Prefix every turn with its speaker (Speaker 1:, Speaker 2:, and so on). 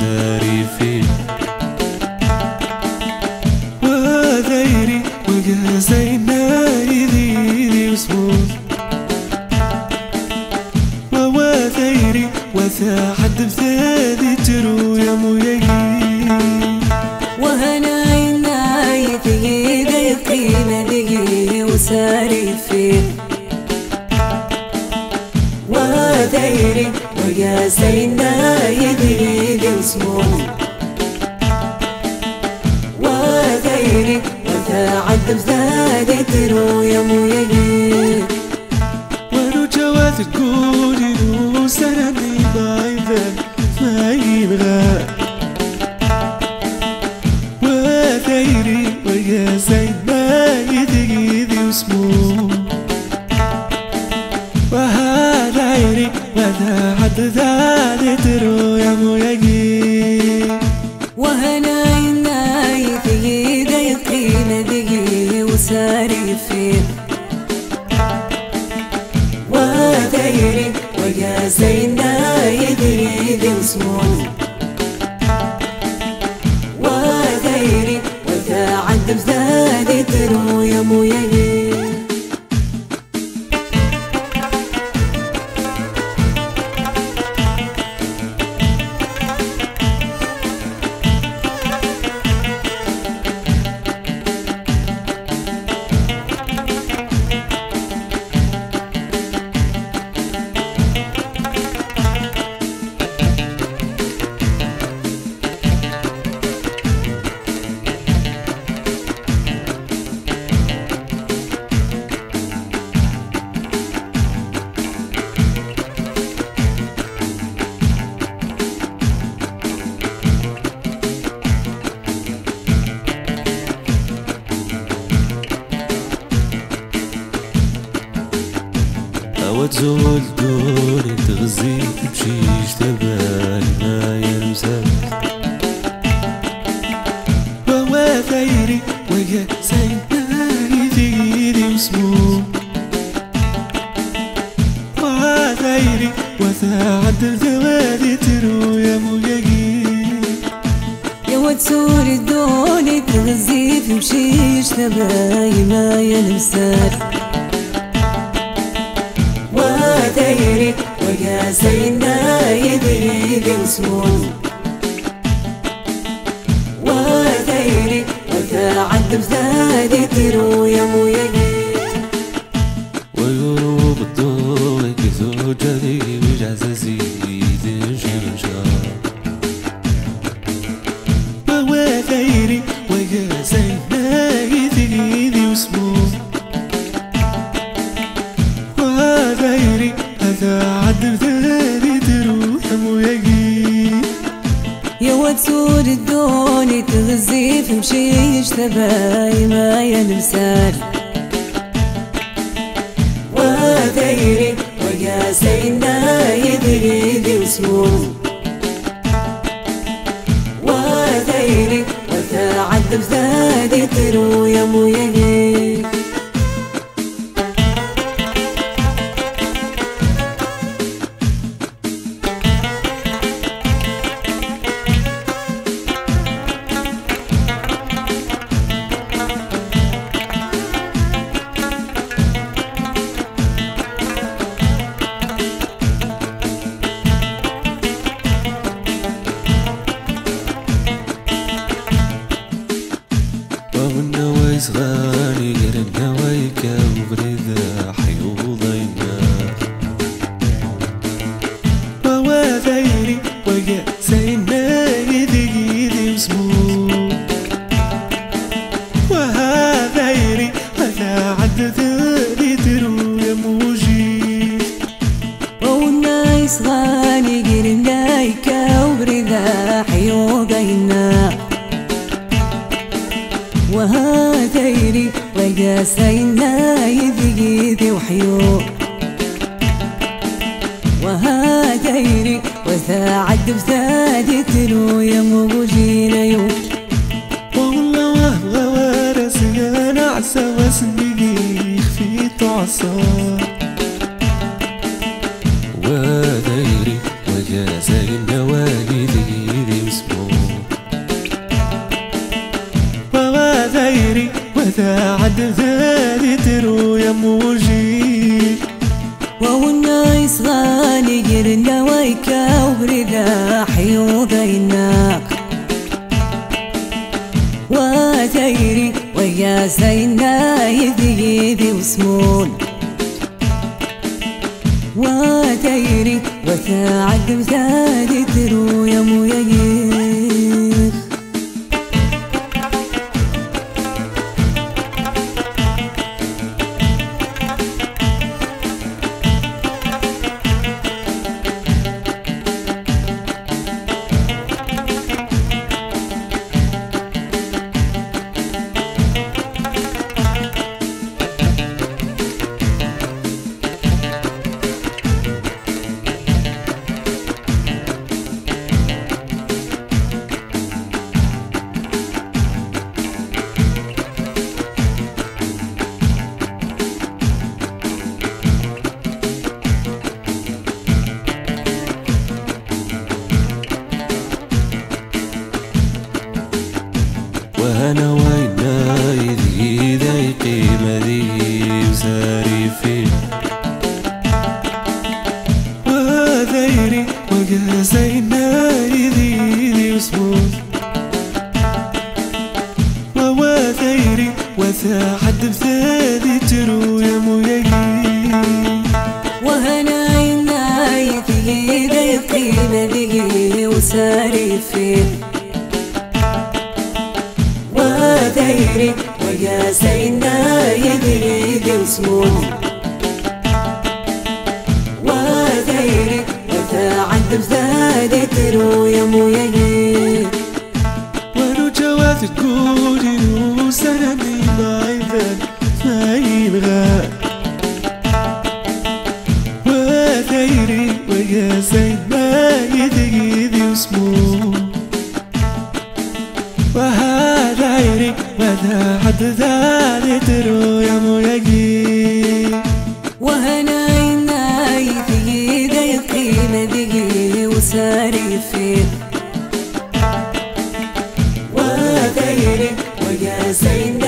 Speaker 1: مذي وساري في وذيري وقاسينا يدي ذي وسموث وذيري وذا عد ذاتي ترو يا مويقي
Speaker 2: وهنا يناي في ذيقي مذي وساري فيه وذيري ويا سينا يدي وسموم وذيري وتعد بزادي ترو يا
Speaker 1: ويا
Speaker 2: سينا يدري ذي وسموم وذيري وتعد بزادي ترو يا مويا
Speaker 1: أود زول دوني تغزي بشيش تبال ما يلمسك وهو ثيري ويا سيناي ذيري وسمو وهو ثيري وثعد ذوادي ترو يا مويقي
Speaker 2: يا سور الدوني تغزي في مشيش ما يلمسك وذيري ويا سينا يدري ذي وسموم وذيري وتعد بزادي ترو يا تباي ما يلمسك وذيري ويا سينا يدري ذي وسموم.
Speaker 1: صغاري قرقا ويكا وبريدا حيوضينا ووا ذيري وقع سينا يدي يدي وسموك
Speaker 2: وها ذيري هذا عدد وقاسينا يذيذي وحيو. وهاتيري وثاعد بثادي تلو يا موجينا يو.
Speaker 1: والله وهو ورسي أنا عسى واسمي في تعصى
Speaker 2: غالي قرنا ويكا وبردا حيوضيناك وتيري ويا سينا يذي يذي وسمون. وتيري وتعد بثادي
Speaker 1: يذي ذي قيمة ذي وساري فيه وذيري وقاسينا يذي ذي وثاحد بثادي ترو يا
Speaker 2: lives that وذيري ويا سينا